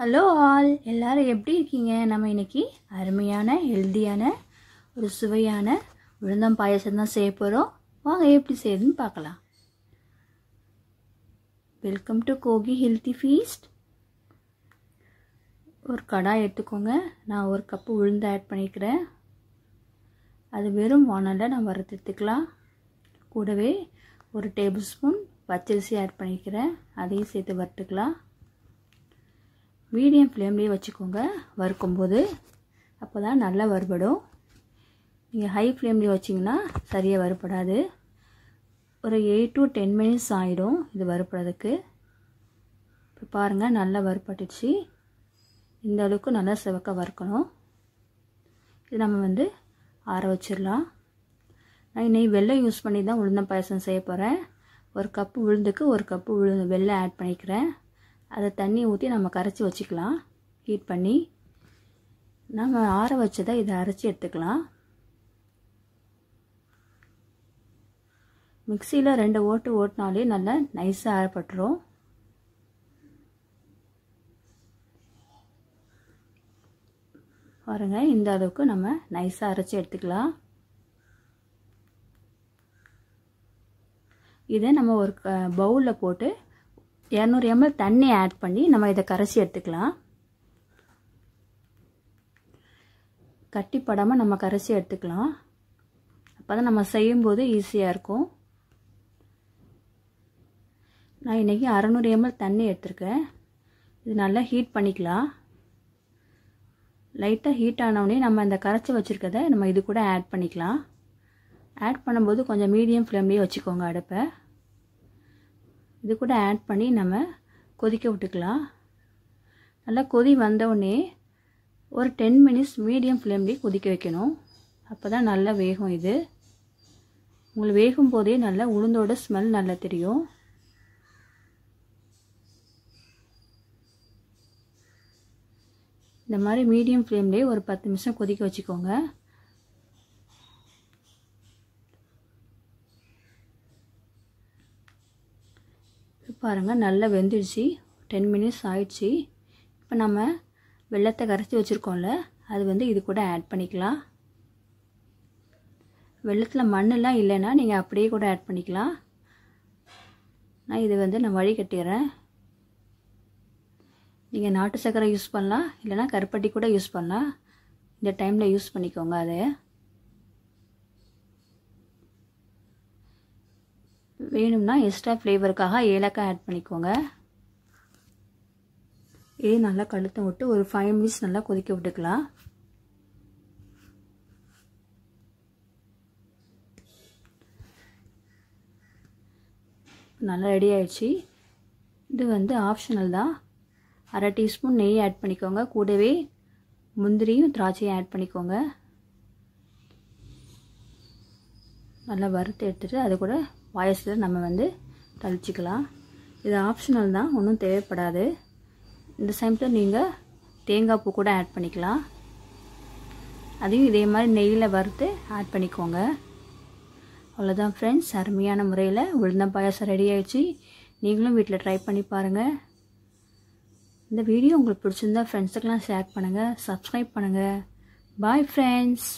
Hello all எல்லாரும் எப்படி இருக்கீங்க? நம்ம இன்னைக்கு அருமையான ஹெல்தியான ஒரு சுவையான உளுந்தம் பாயசம் தான் செய்ய போகிறோம் வாங்க எப்படி செய்யுதுன்னு பார்க்கலாம். வெல்கம் டு கோகி ஹெல்த்தி ஃபீஸ்ட் ஒரு கடாய் எடுத்துக்கோங்க. நான் ஒரு கப்பு உளுந்து ஆட் பண்ணிக்கிறேன். அது வெறும் வானலில் நான் வறுத்து எடுத்துக்கலாம். கூடவே ஒரு டேபிள் ஸ்பூன் பச்சரிசி ஆட் பண்ணிக்கிறேன். அதையும் சேர்த்து வறுத்துக்கலாம். மீடியம் ஃப்ளேம்லேயே வச்சுக்கோங்க. வறுக்கும்போது அப்போ தான் நல்லா வறுபடும். நீங்கள் ஹை ஃப்ளேம்லேயே வச்சிங்கன்னா சரியாக வறுபடாது. ஒரு எயிட் டு டென் மினிட்ஸ் ஆகிடும் இது வறுப்படுறதுக்கு இப்போ பாருங்கள் நல்லா வறுப்பட்டுச்சு இந்த அளவுக்கு நல்லா செவக்க வறுக்கணும். இது நம்ம வந்து ஆற வச்சிடலாம். நான் இன்னைக்கு வெள்ளை யூஸ் பண்ணி தான் உளுந்தம் பாயசம் செய்ய போகிறேன் ஒரு கப்பு உளுந்துக்கு ஒரு கப்பு உளுந்து வெள்ளை ஆட் பண்ணிக்கிறேன். அதை தண்ணி ஊற்றி நம்ம கரைச்சி வச்சுக்கலாம். ஹீட் பண்ணி நம்ம ஆற வச்சதை இதை அரைச்சி எடுத்துக்கலாம். மிக்சியில் ரெண்டு ஓட்டு ஓட்டினாலே நல்லா நைஸாக ஆறப்பட்டுரும். பாருங்கள் இந்த அளவுக்கு நம்ம நைஸாக அரைச்சி எடுத்துக்கலாம். இதை நம்ம ஒரு பவுலில் போட்டு இரநூறு எம்எல் தண்ணி ஆட் பண்ணி நம்ம இதை கரைச்சி எடுத்துக்கலாம். கட்டிப்படாமல் நம்ம கரைச்சி எடுத்துக்கலாம். அப்போ தான் நம்ம செய்யும்போது ஈஸியாக இருக்கும். நான் இன்றைக்கி அறநூறு எம்எல் தண்ணி எடுத்திருக்கேன். இது நல்லா ஹீட் பண்ணிக்கலாம். லைட்டாக ஹீட் ஆனவுடனே நம்ம இந்த கரைச்சி வச்சுருக்கத நம்ம இது கூட ஆட் பண்ணிக்கலாம். ஆட் பண்ணும்போது கொஞ்சம் மீடியம் ஃப்ளேம்லேயே வச்சுக்கோங்க அடுப்பை. இது கூட ஆட் பண்ணி நம்ம கொதிக்க விட்டுக்கலாம். நல்லா கொதி வந்தவுடனே ஒரு டென் மினிட்ஸ் மீடியம் ஃப்ளேம்லேயே கொதிக்க வைக்கணும். அப்போ தான் நல்லா வேகும் இது. உங்களுக்கு வேகும் போதே நல்லா உளுந்தோட ஸ்மெல் நல்லா தெரியும். இந்த மாதிரி மீடியம் ஃப்ளேம்லேயே ஒரு பத்து நிமிஷம் கொதிக்க வச்சுக்கோங்க. பாருங்கள் நல்லா வெந்துடுச்சு. டென் மினிட்ஸ் ஆயிடுச்சு. இப்போ நம்ம வெள்ளத்தை கரைச்சி வச்சுருக்கோம்ல அது வந்து இது கூட ஆட் பண்ணிக்கலாம். வெள்ளத்தில் மண்ணெல்லாம் இல்லைன்னா நீங்கள் அப்படியே கூட ஆட் பண்ணிக்கலாம். நான் இது வந்து நான் வழி கட்டிடுறேன் நீங்கள் நாட்டு சர்க்கரை யூஸ் பண்ணலாம். இல்லைனா கருப்பட்டி கூட யூஸ் பண்ணலாம். இந்த டைமில் யூஸ் பண்ணிக்கோங்க அதை. வேணும்னா எக்ஸ்ட்ரா ஃப்ளேவருக்காக ஏலக்காய் ஆட் பண்ணிக்கோங்க. இதே நல்லா கழுத்தை விட்டு ஒரு ஃபைவ் மினிட்ஸ் நல்லா கொதிக்க விட்டுக்கலாம். நல்லா ரெடி ஆயிடுச்சு. இது வந்து ஆப்ஷனல் தான். அரை டீஸ்பூன் நெய் ஆட் பண்ணிக்கோங்க. கூடவே முந்திரியும் திராட்சையும் ஆட் பண்ணிக்கோங்க. நல்லா வறுத்து எடுத்துகிட்டு அது கூட பாயசத்தில் நம்ம வந்து தளிச்சிக்கலாம் இது ஆப்ஷனல் தான் ஒன்றும் தேவைப்படாது. இந்த சமயத்தில் நீங்கள் தேங்காய் பூ கூட ஆட் பண்ணிக்கலாம். அதையும் இதே மாதிரி நெய்யில் வறுத்து ஆட் பண்ணிக்கோங்க. அவ்வளோதான் ஃப்ரெண்ட்ஸ் அருமையான முறையில் உளுந்தம் பாயாசம் ரெடி ஆகிடுச்சு நீங்களும் வீட்டில் ட்ரை பண்ணி பாருங்கள் இந்த வீடியோ உங்களுக்கு பிடிச்சிருந்தா ஃப்ரெண்ட்ஸுக்கெலாம் ஷேர் பண்ணுங்கள் சப்ஸ்கிரைப் பண்ணுங்கள் பாய் ஃப்ரெண்ட்ஸ்